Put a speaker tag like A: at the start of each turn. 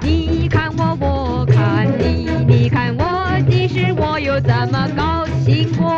A: 你看我，我看你，你看我，其实我又怎么高兴过？